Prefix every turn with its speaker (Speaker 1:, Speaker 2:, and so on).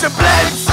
Speaker 1: to blend.